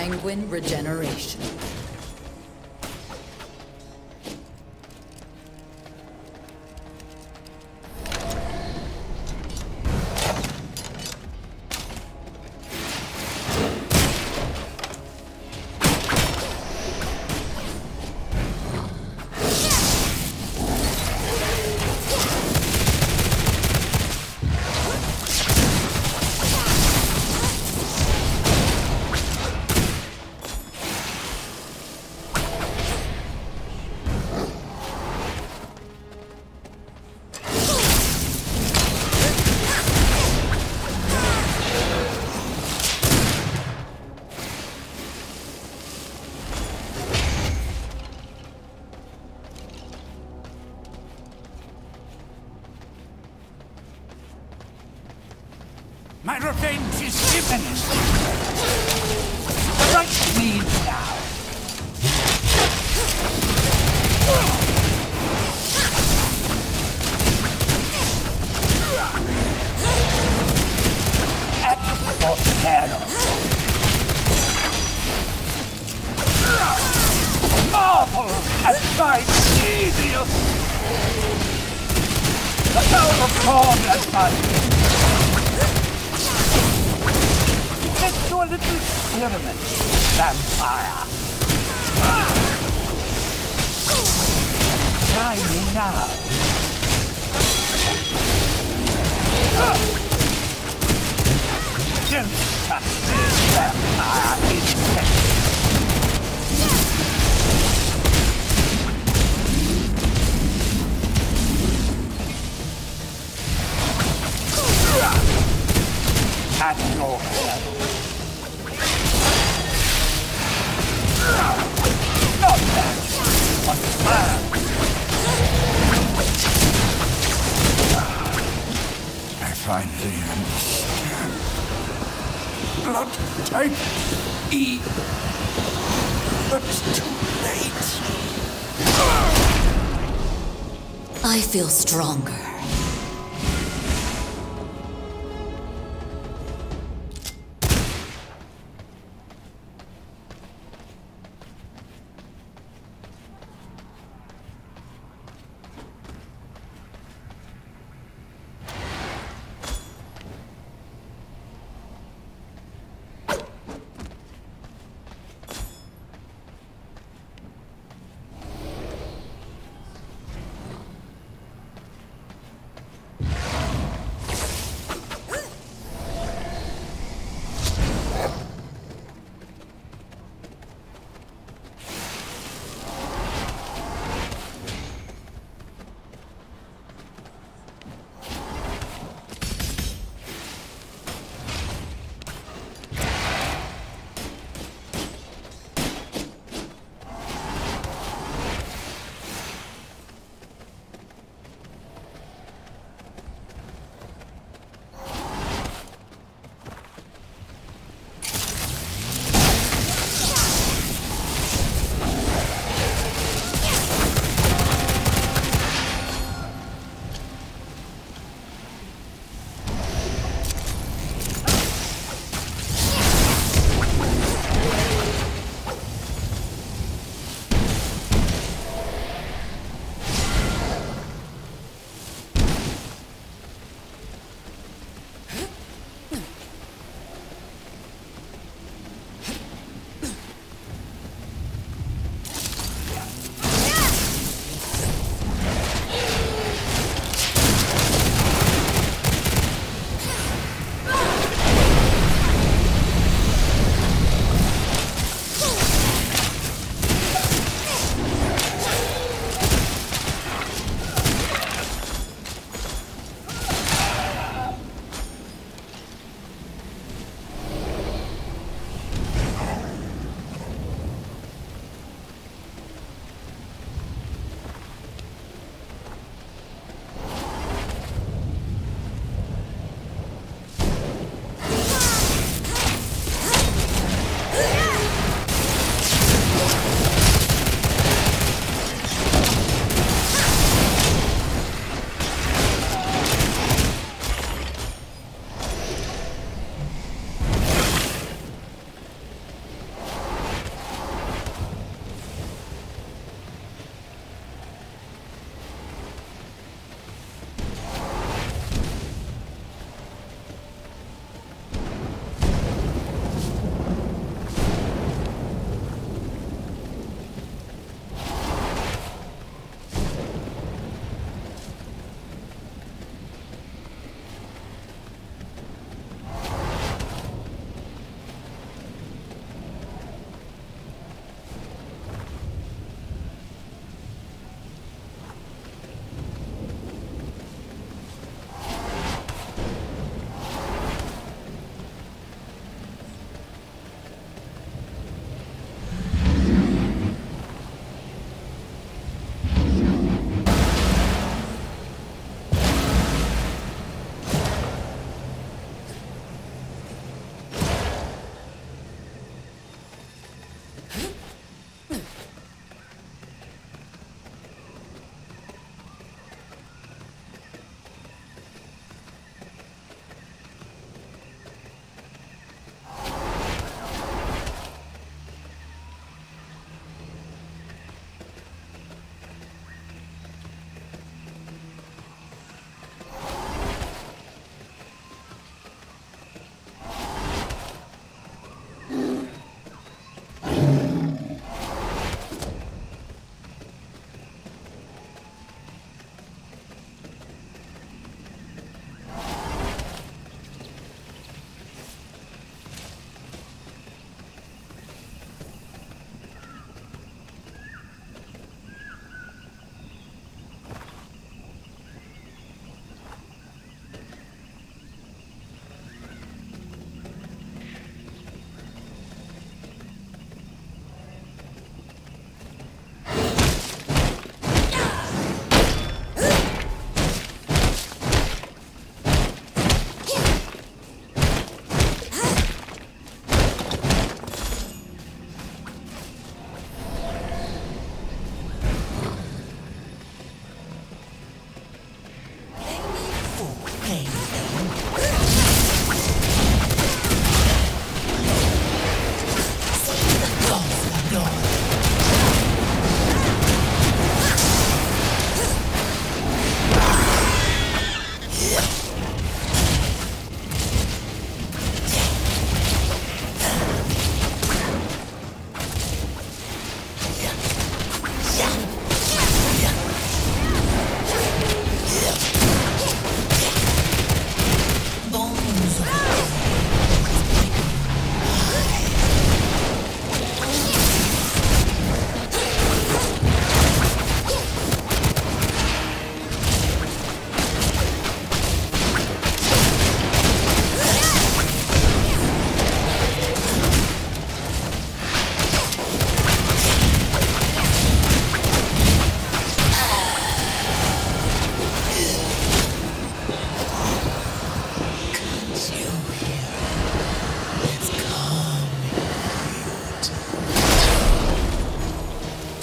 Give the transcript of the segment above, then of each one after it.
Sanguine regeneration. Feel stronger.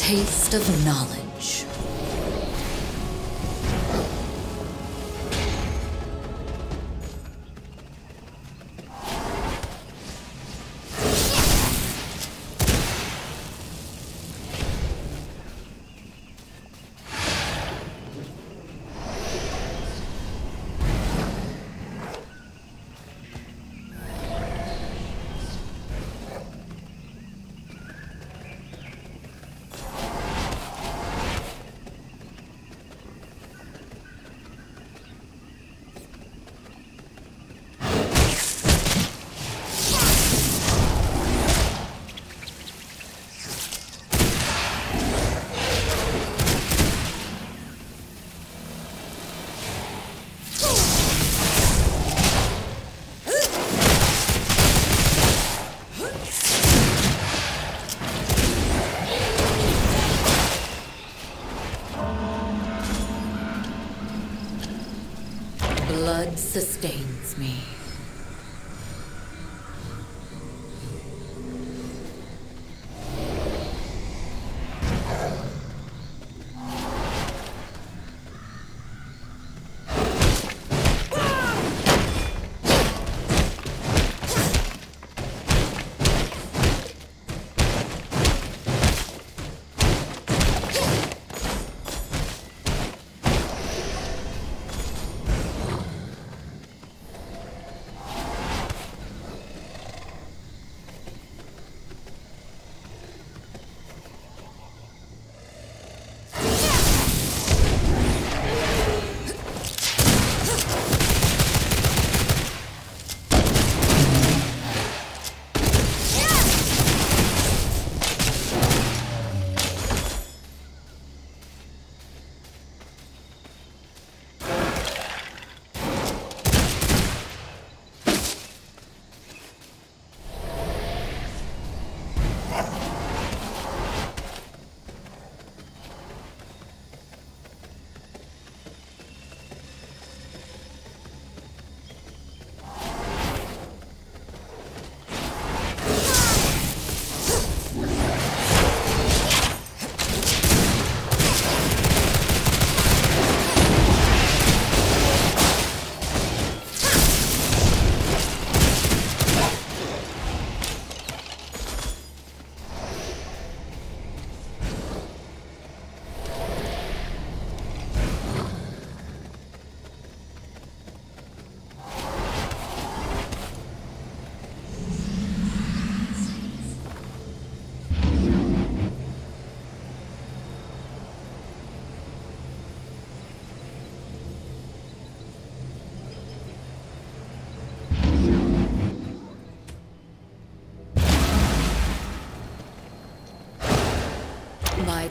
Taste of knowledge.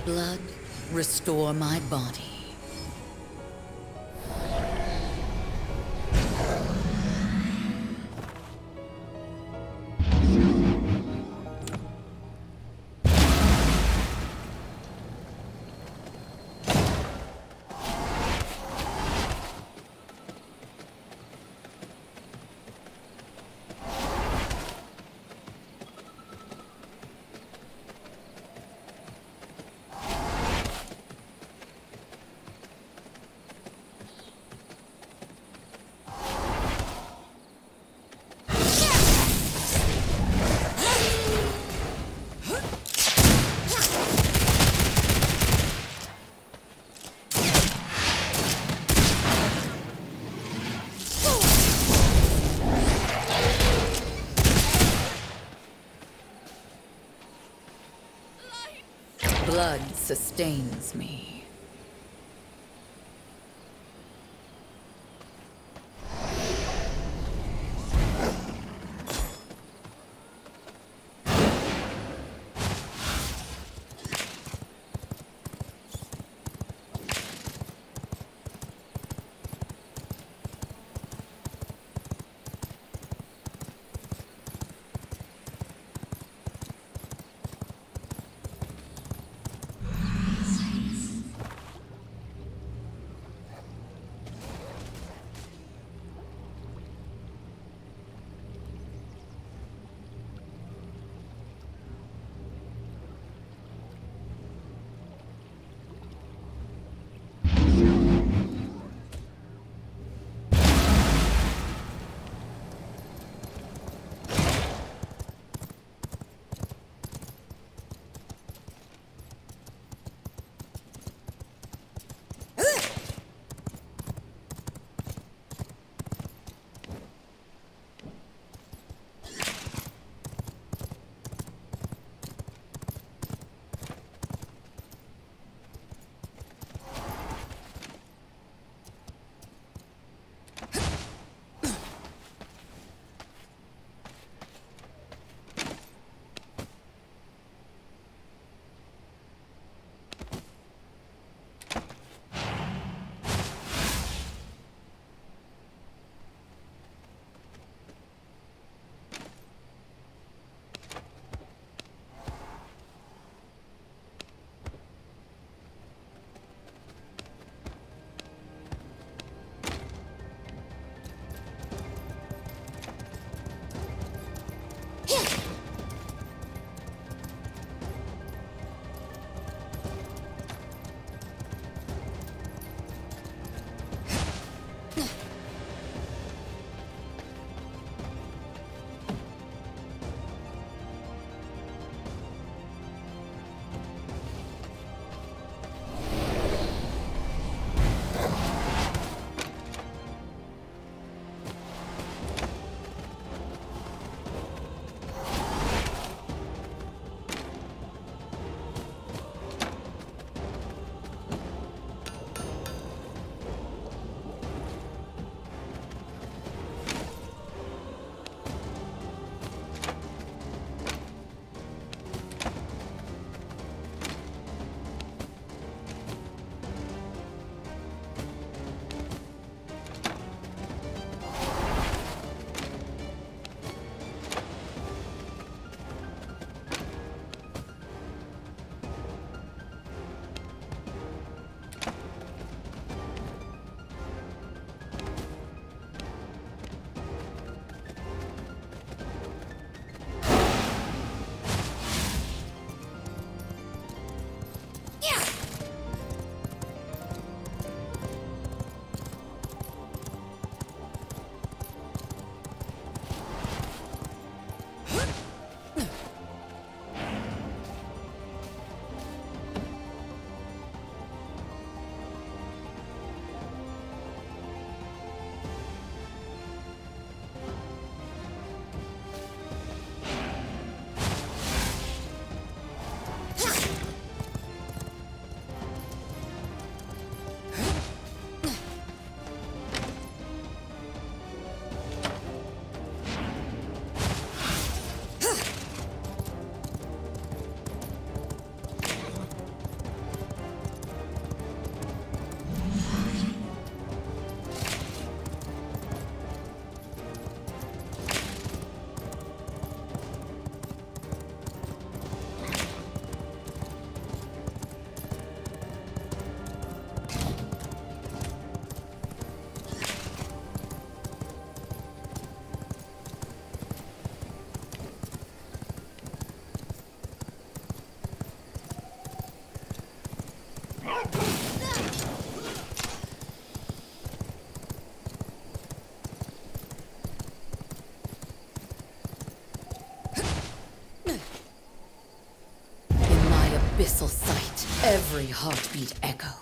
Blood, restore my body. Blood sustains me. Every heartbeat echoes.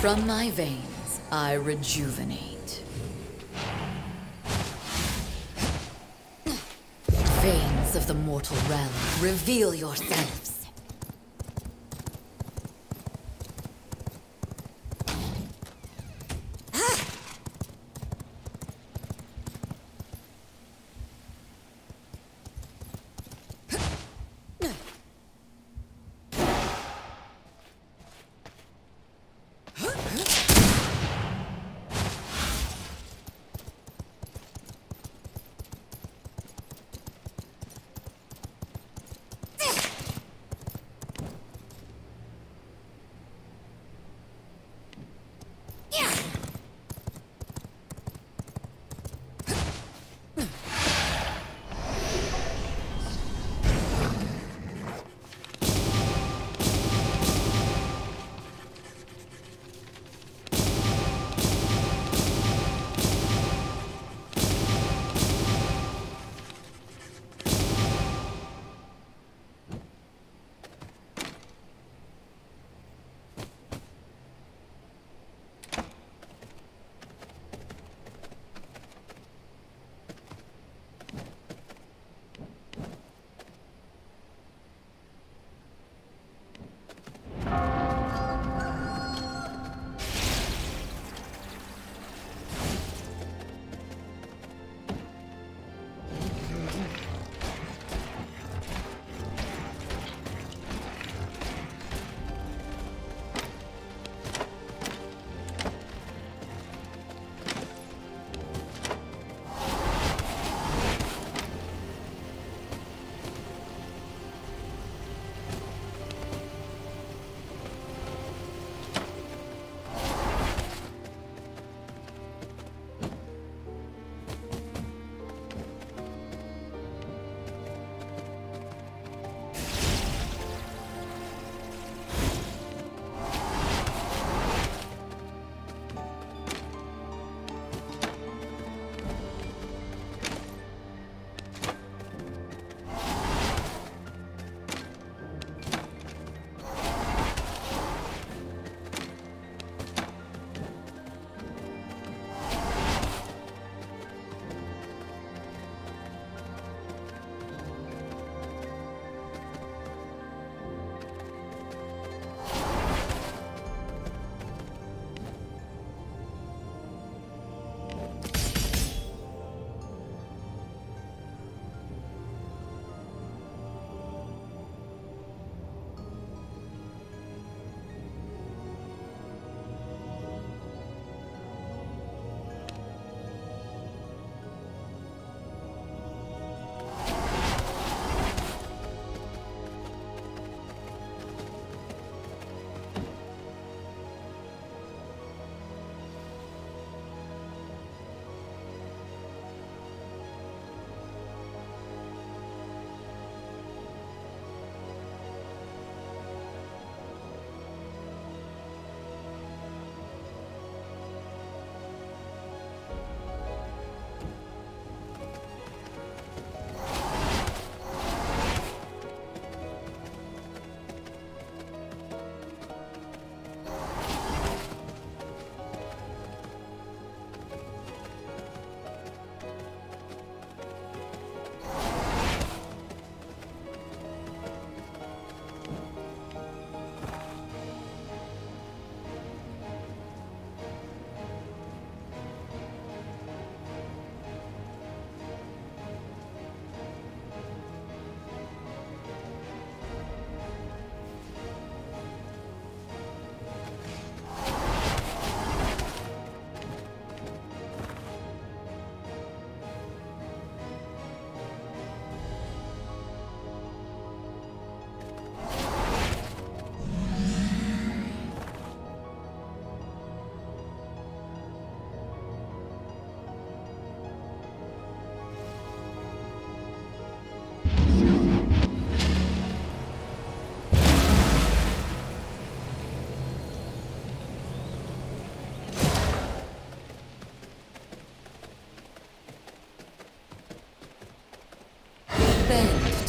From my veins, I rejuvenate. Veins of the mortal realm, reveal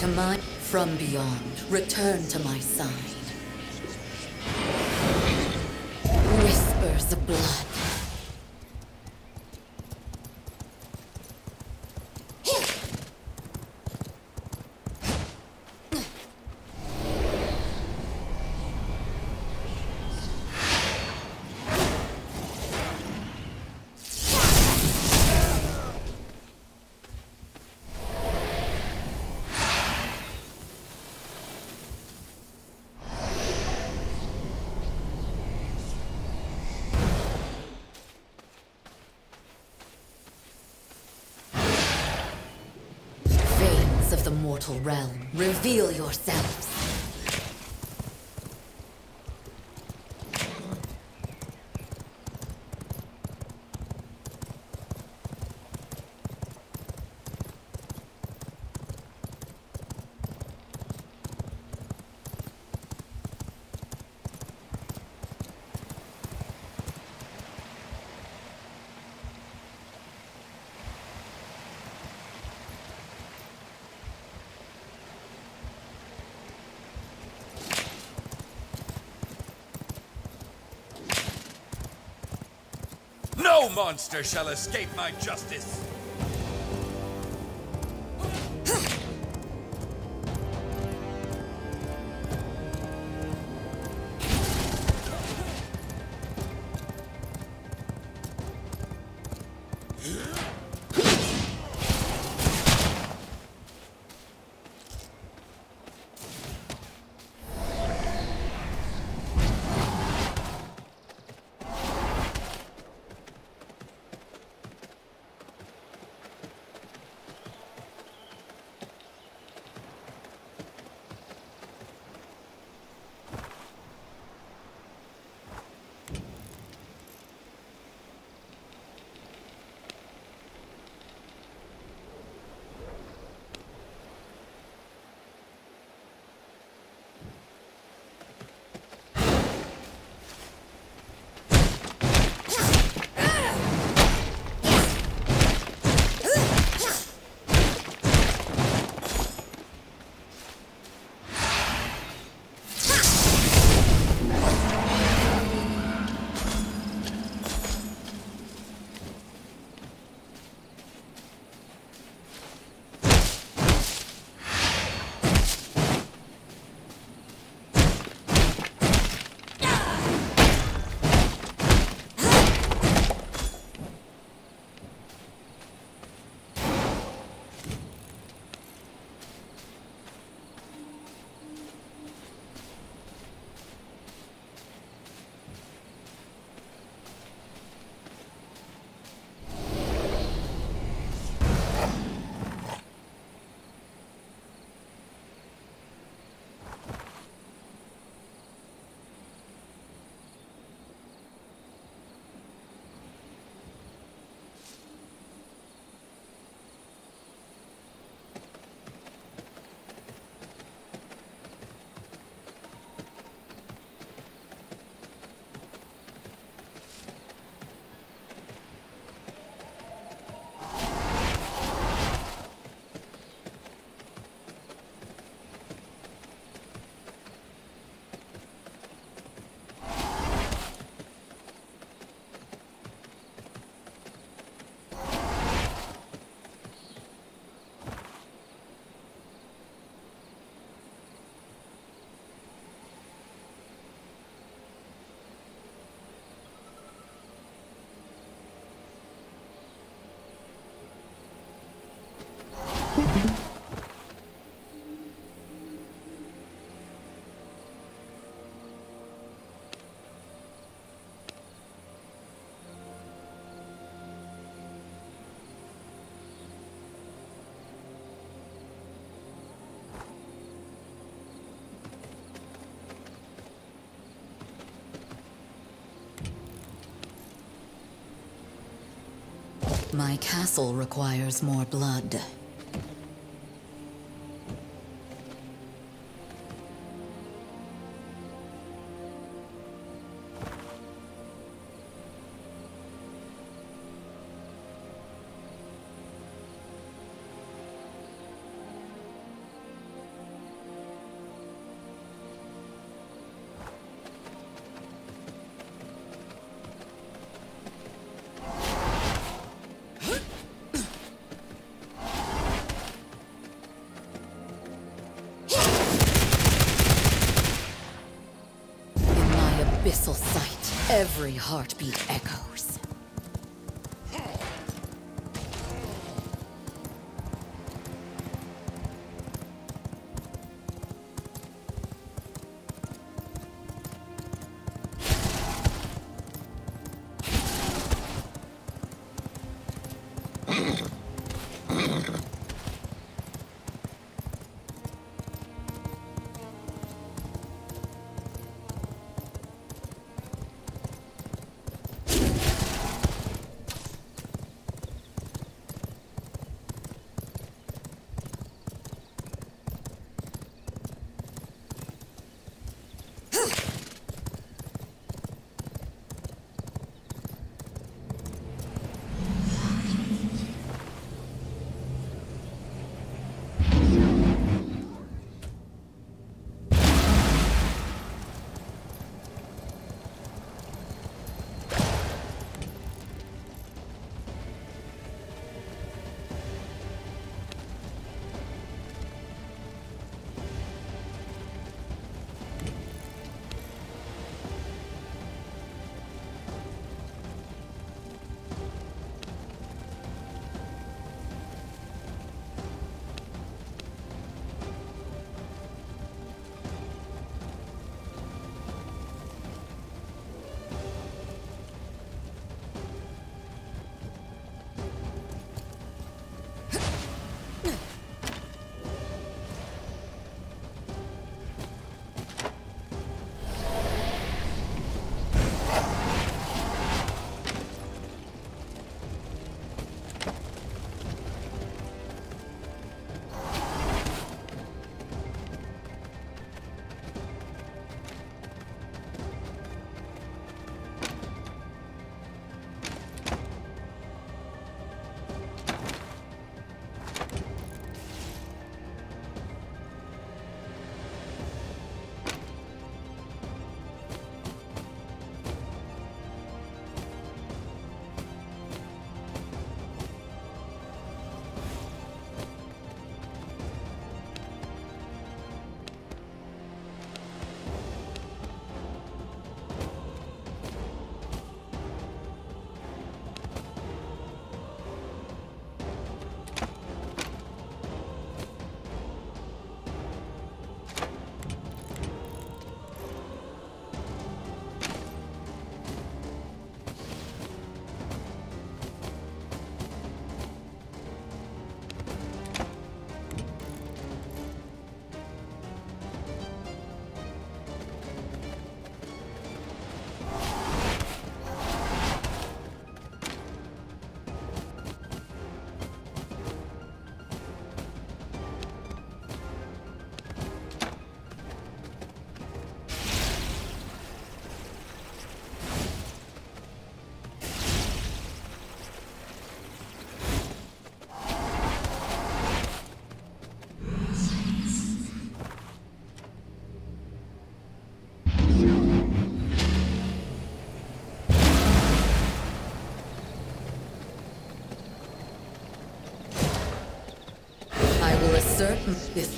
yourselves. My from beyond, return to my side. Whispers of blood. Veins of the mortal realm, reveal yourselves. Monster shall escape my justice! My castle requires more blood. Every heartbeat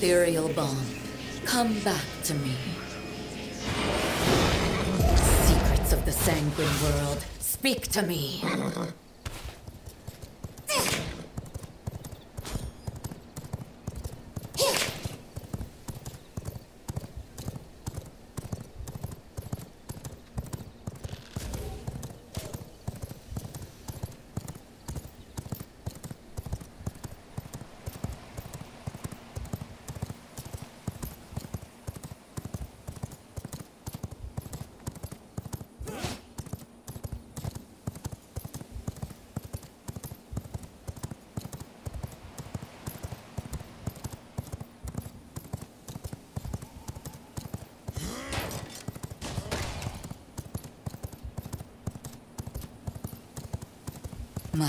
ethereal bond. Come back to me. Secrets of the sanguine world, speak to me.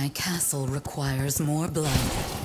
My castle requires more blood.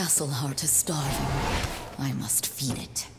The castle heart is starving. I must feed it.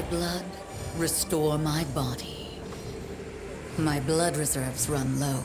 My blood, restore my body. My blood reserves run low.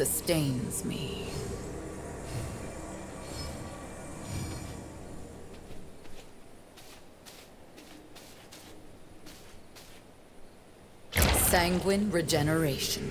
Sustains me. Sanguine regeneration.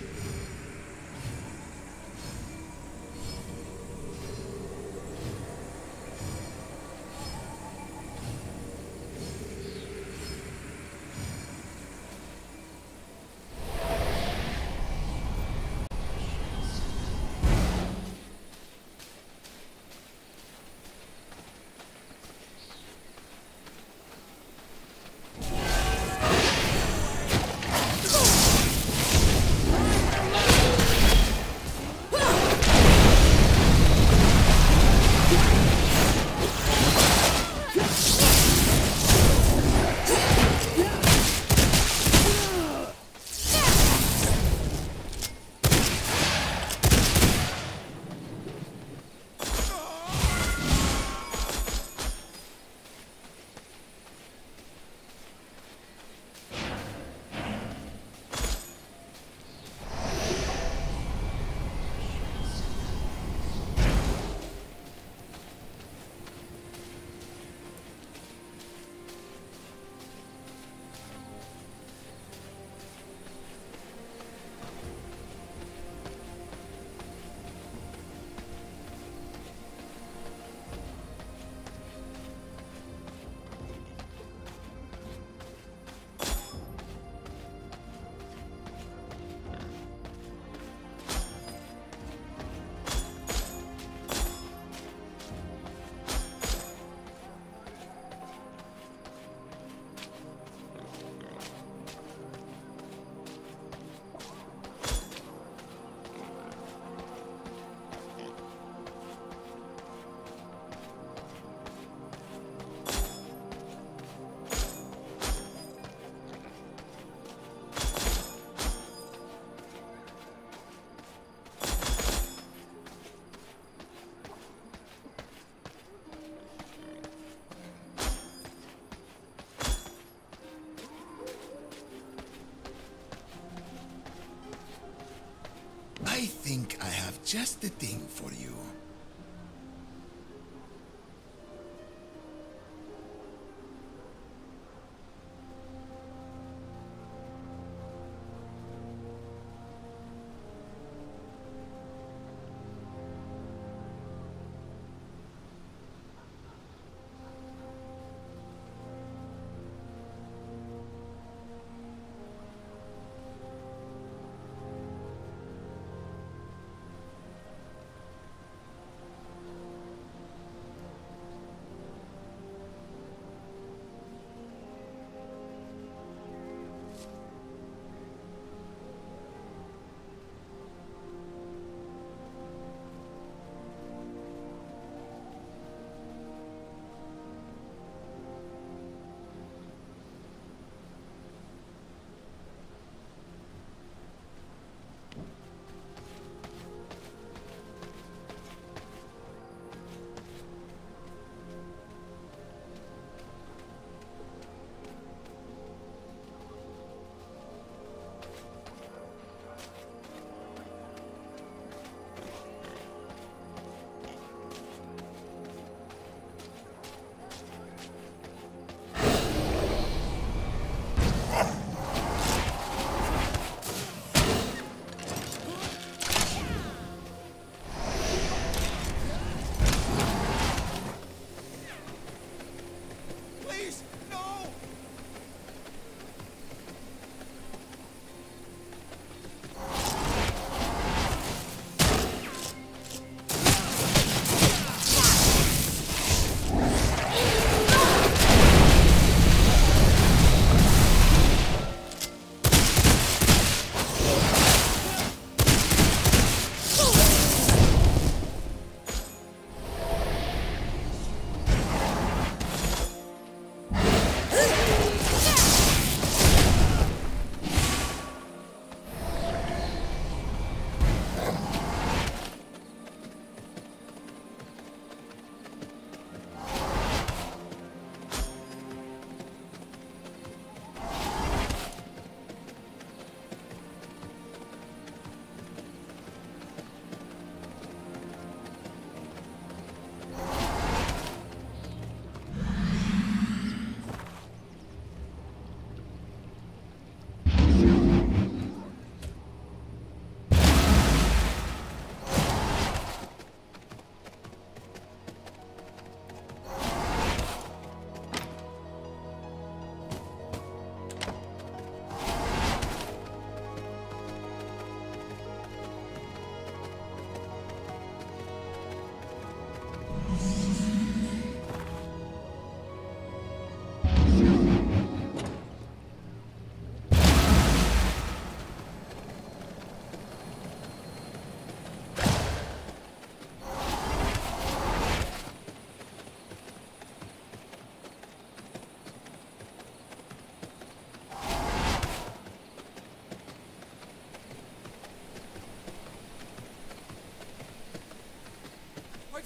Think I have just the thing for you.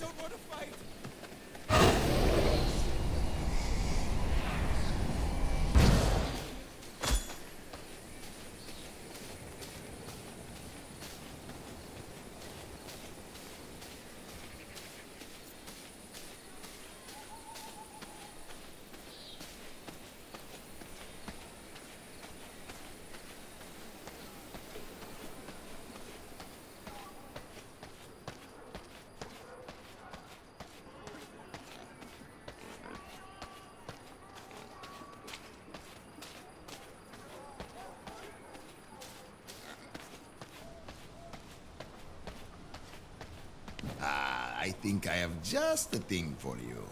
don't want to fight. Think I have just the thing for you.